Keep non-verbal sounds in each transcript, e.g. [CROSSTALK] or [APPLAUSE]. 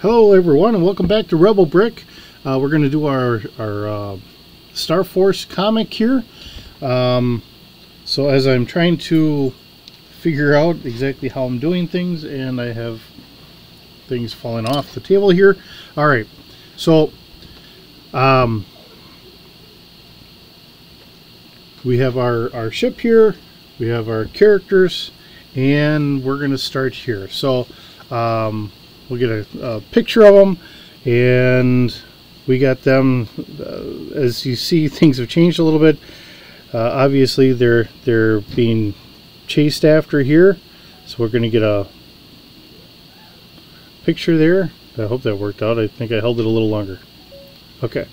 Hello everyone and welcome back to Rebel Brick. Uh, we're going to do our, our uh, Star Force comic here. Um, so as I'm trying to figure out exactly how I'm doing things and I have things falling off the table here. Alright, so um, we have our, our ship here, we have our characters, and we're going to start here. So um, we'll get a, a, picture of them, and we got them. Uh, as you see, [LAUGHS] things have changed a little bit. Uh, obviously, they're they're being chased after here, so we're going to get a picture there. I hope that worked out. I think I held it a little longer. Okay,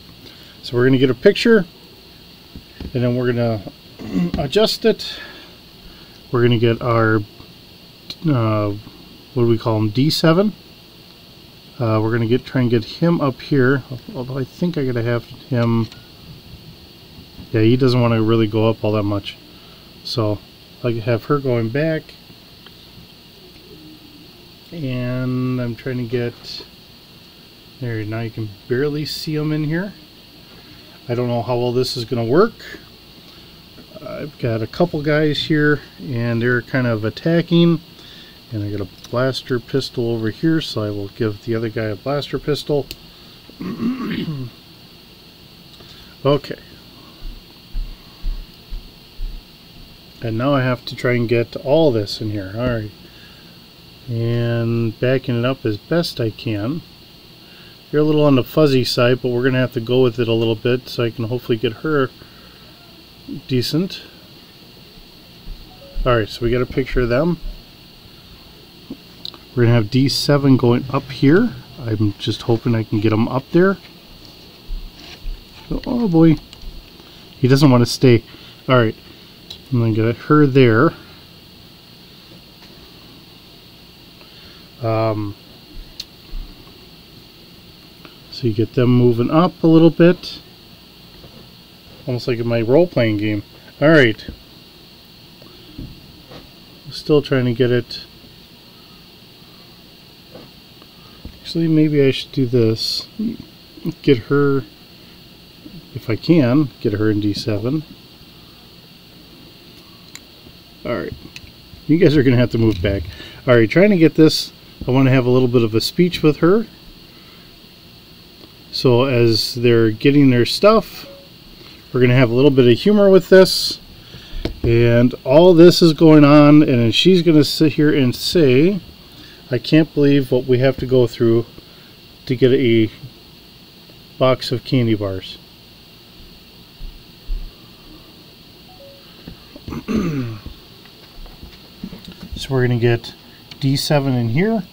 so we're going to get a picture, and then we're going to [CLEARS THROAT] adjust it. We're going to get our uh, what do we call them D7 uh, we're gonna get try and get him up here although I think I gotta have him yeah he doesn't want to really go up all that much. So I have her going back. And I'm trying to get there now you can barely see them in here. I don't know how well this is gonna work. I've got a couple guys here and they're kind of attacking and I got a blaster pistol over here so I will give the other guy a blaster pistol. [CLEARS THROAT] Okay. And now I have to try and get all this in here. Alright and backing it up as best I can. You're a little on the fuzzy side but we're gonna have to go with it a little bit so I can hopefully get her decent. Alright so we got a picture of them we're going to have D7 going up here. I'm just hoping I can get him up there. Oh boy. He doesn't want to stay. Alright. I'm going to get her there. Um, so you get them moving up a little bit. Almost like in my role-playing game. Alright. Still trying to get it Actually, maybe I should do this. Get her, if I can, get her in D7. Alright. You guys are going to have to move back. Alright, trying to get this, I want to have a little bit of a speech with her. So as they're getting their stuff, we're going to have a little bit of humor with this. And all this is going on, and she's going to sit here and say, I can't believe what we have to go through to get a box of candy bars. [CLEARS THROAT] so we're going to get D7 in here.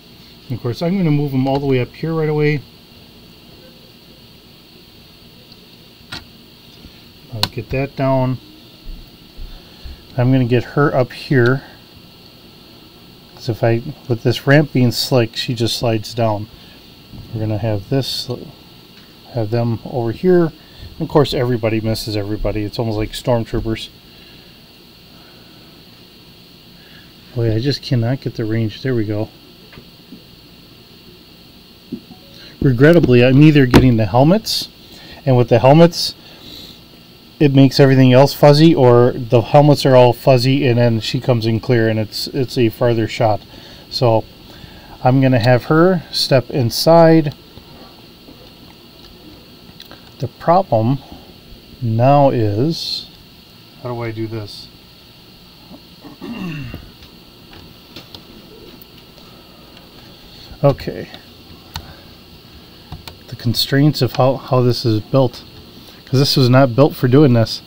And of course, I'm going to move them all the way up here right away. I'll get that down. I'm going to get her up here. Because if I, with this ramp being slick, she just slides down. We're to have this, have them over here. And of course, everybody misses everybody. It's almost like stormtroopers. Boy, I just cannot get the range. There we go. Regrettably, I'm either getting the helmets, and with the helmets, it makes everything else fuzzy or the helmets are all fuzzy and then she comes in clear and it's it's a farther shot. So I'm gonna have her step inside. The problem now is how do I do this? [CLEARS THROAT] Okay. The constraints of how, how this is built because this was not built for doing this.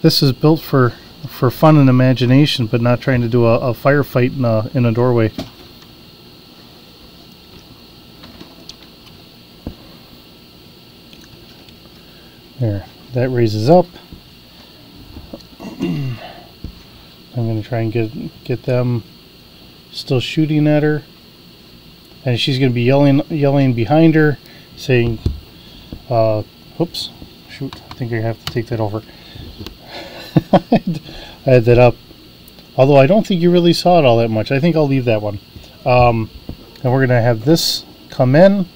This is built for for fun and imagination, but not trying to do a, a firefight in a, in a doorway. There, that raises up. [CLEARS THROAT] I'm going to try and get get them still shooting at her, and she's going to be yelling yelling behind her, saying, uh, "Oops, shoot, I think I have to take that over. [LAUGHS] I had that up. Although I don't think you really saw it all that much. I think I'll leave that one. Um, and we're going to have this come in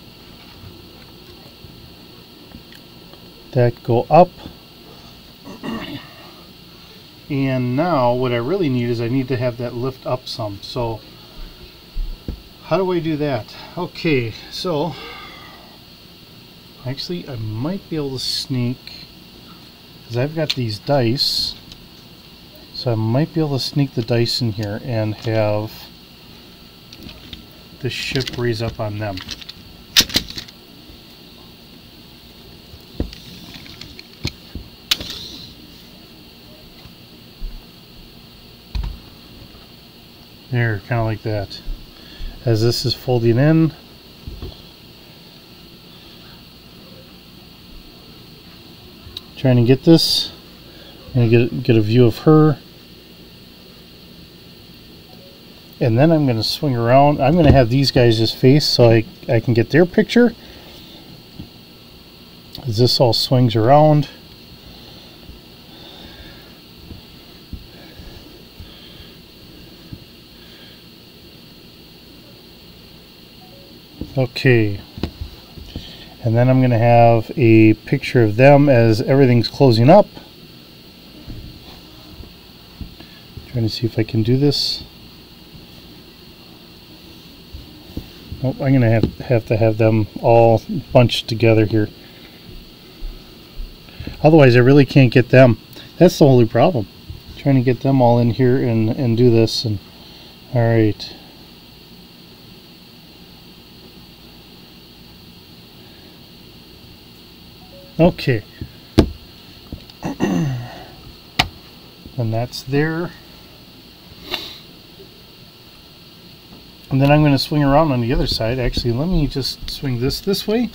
that go up and now what I really need is I need to have that lift up some so how do I do that okay so actually I might be able to sneak because I've got these dice so I might be able to sneak the dice in here and have the ship raise up on them There, kind of like that. As this is folding in, trying to get this, and get get a view of her, and then I'm going to swing around. I'm going to have these guys just face so I I can get their picture. As this all swings around. Okay. And then I'm going to have a picture of them as everything's closing up. Trying to see if I can do this. Oh, I'm going to have, have to have them all bunched together here. Otherwise, I really can't get them. That's the only problem. Trying to get them all in here and, and do this. And All right. Okay. and that's there. And then I'm going to swing around on the other side. Actually, let me just swing this this way.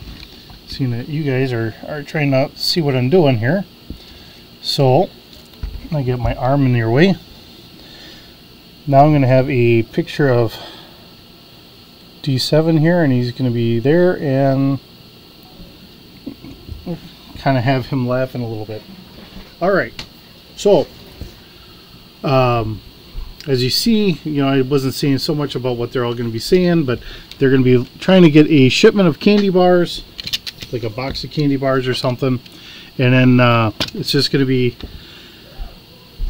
Seeing that you guys are, are trying to see what I'm doing here. So, I get my arm in your way. Now I'm going to have a picture of D7 here, and he's going to be there, and kind of have him laughing a little bit. All right, so um, as you see, you know, I wasn't saying so much about what they're all going to be saying, but they're going to be trying to get a shipment of candy bars, like a box of candy bars or something, and then uh, it's just going to be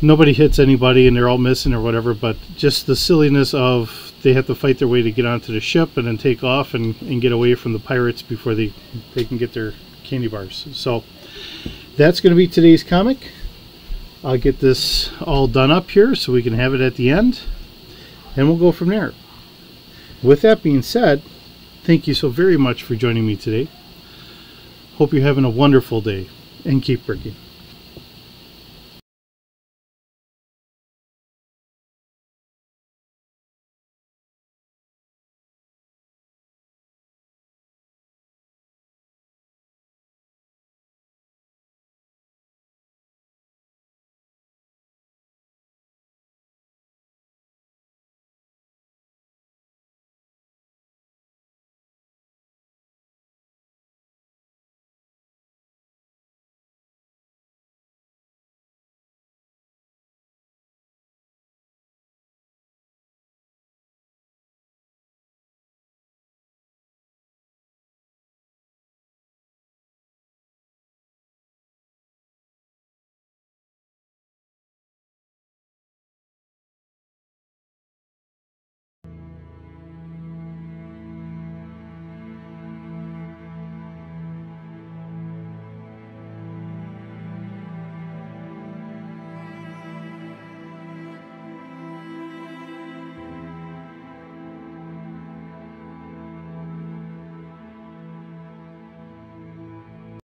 nobody hits anybody and they're all missing or whatever, but just the silliness of they have to fight their way to get onto the ship and then take off and, and get away from the pirates before they, they can get their candy bars. So that's going to be today's comic. I'll get this all done up here so we can have it at the end and we'll go from there. With that being said, thank you so very much for joining me today. Hope you're having a wonderful day and keep working.